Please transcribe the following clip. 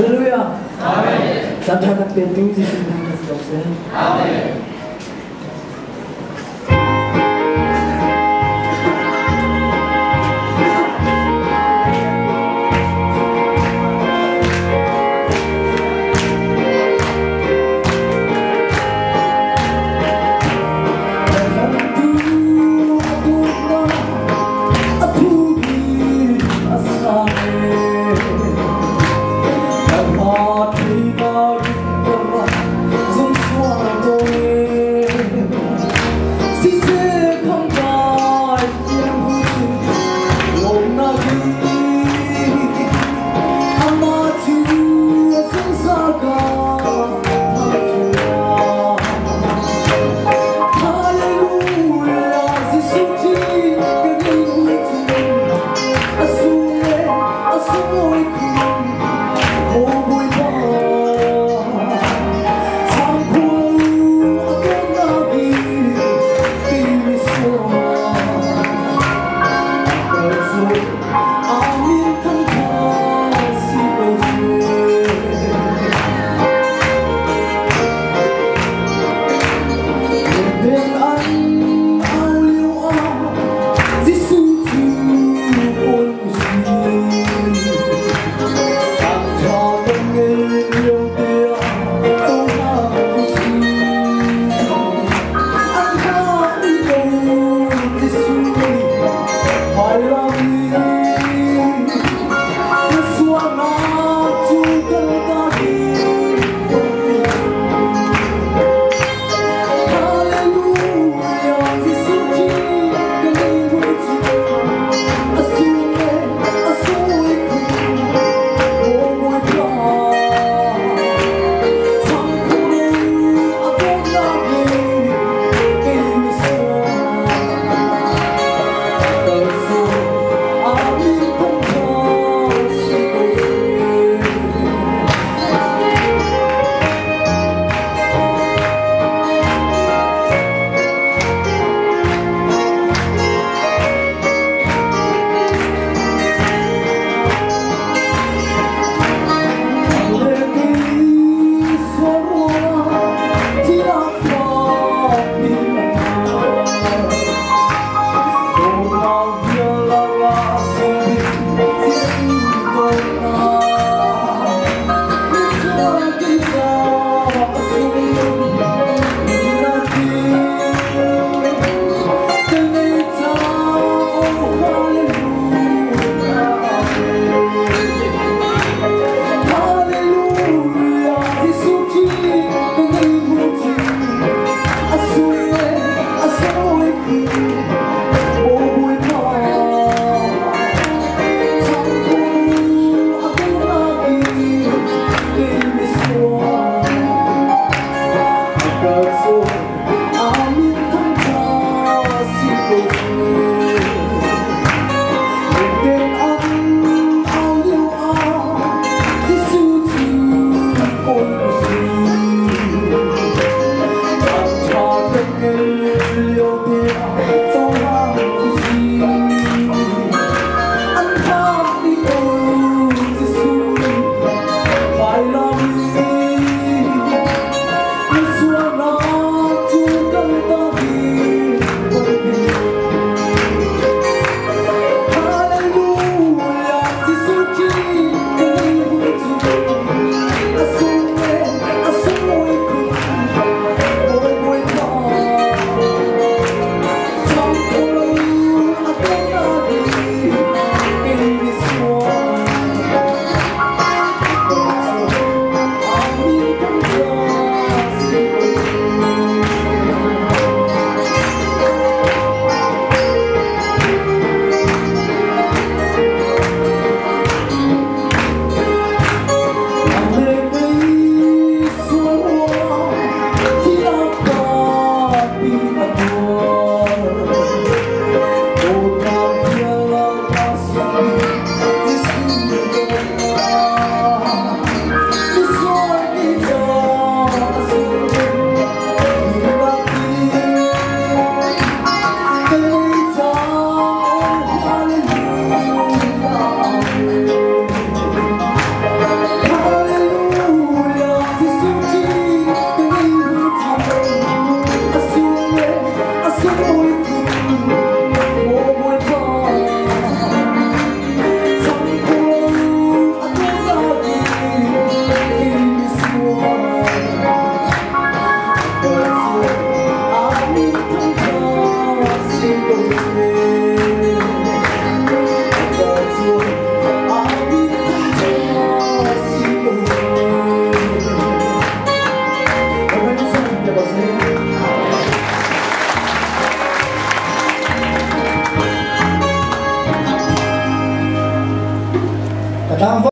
할렐루야. 아멘. 산타한테 등지시는 하나님 없어요? 아멘.